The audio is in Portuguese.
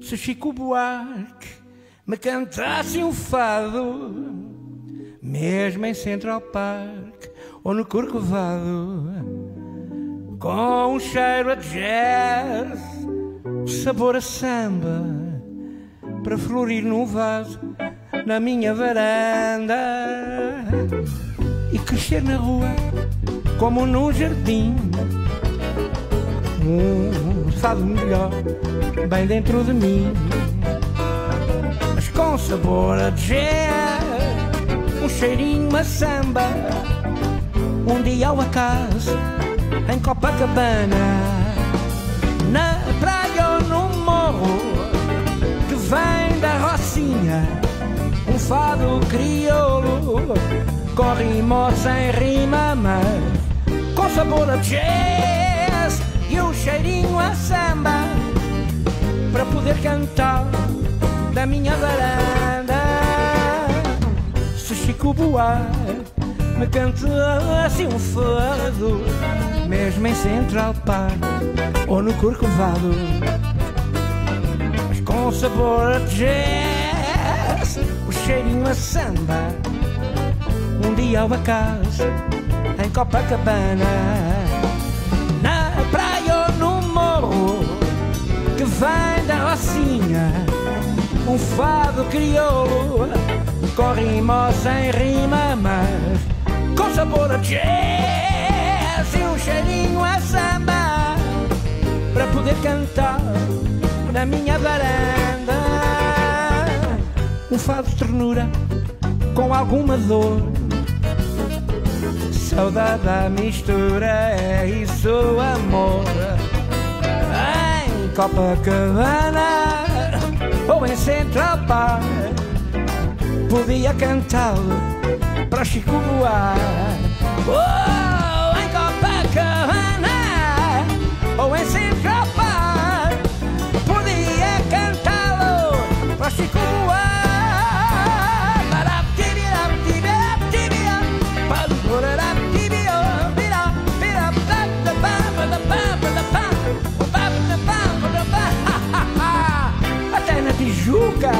Se Chico Buarque me cantasse um fado, mesmo em Central Park ou no Corcovado, com um cheiro a jazz, sabor a samba, para florir num vaso na minha varanda e crescer na rua como num jardim. Um fado melhor bem dentro de mim, mas com sabor a jazz, um cheirinho a samba. Um dia ao acaso em Copacabana, na praia ou no morro que vem da Rocinha, um fado crioulo, com rima sem rima, mas com sabor a jazz cantar da minha varanda. Se Chico Buarque me canta assim um fado, mesmo em Central Park ou no Corcovado, mas com sabor a jazz, o cheirinho a samba. Um dia ao acaso em Copacabana, um fado crioulo com rima ou sem rima, mas com sabor a jazz e um cheirinho a samba para poder cantar na minha varanda. Um fado de ternura com alguma dor. Saudade à mistura, é isso amor. Copacabana ou em Central Park podia cantá-lo para Chico voar. Oh! Juca.